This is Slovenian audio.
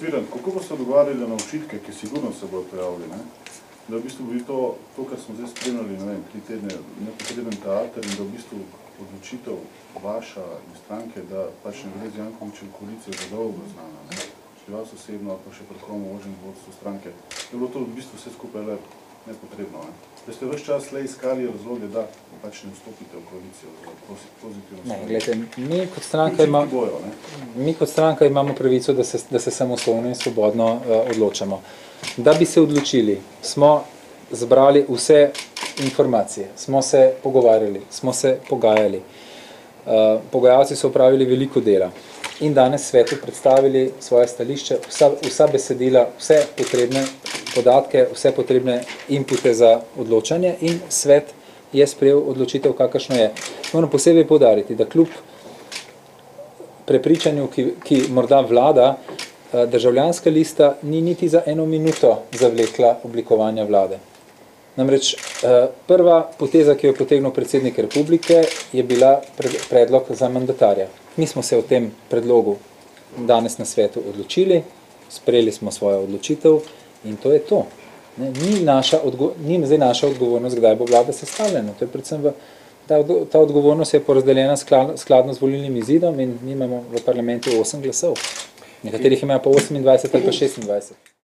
Virant, kako pa ste odgovarjali na očitke, ki sigurno se bodo pojavili, ne? da v bistvu bi to, to, kar smo zdaj spremljali, ne vem, tri tedne, nepotreben teater in da v bistvu odločitev vaša in stranke, da pač ne gre z Jankovičev koalicijo za dolgo znana, ne? Pri vas osebno, ali pa še pri komu ožem vodstvu stranke, da je bilo to v bistvu vse skupaj le nepotrebno, ne? Da ste vse čas le iskali razloge, da pač ne vstopite v koalicijo za pozitivno Ne, gledajte, mi kot stranka, ima, Očitki bojo, mi kot stranka imamo pravico, da se, da se samostojno in svobodno uh, odločamo. Da bi se odločili, smo zbrali vse informacije, smo se pogovarjali, smo se pogajali. Uh, pogajalci so upravili veliko dela in danes svetu predstavili svoje stališče, vsa, vsa besedila, vse potrebne podatke, vse potrebne inpute za odločanje in svet je sprejel odločitev, kakršno je. Moram posebej podariti, da kljub prepričanju, ki, ki morda vlada, eh, državljanska lista ni niti za eno minuto zavlekla oblikovanja vlade. Namreč eh, prva poteza, ki jo je potegnil predsednik republike, je bila pred- predlog za mandatarja. Mi smo se o tem predlogu danes na svetu odločili, sprejeli smo svojo odločitev in to je to. Ne, ni, naša ni zdaj naša odgovornost, kdaj bo vlada sestavljena. To je predvsem v, ta, odgo- ta odgovornost je porazdeljena skladno, skladno z volilnim izidom in mi imamo v parlamentu 8 glasov. Nekaterih imajo pa 28 ali pa 26.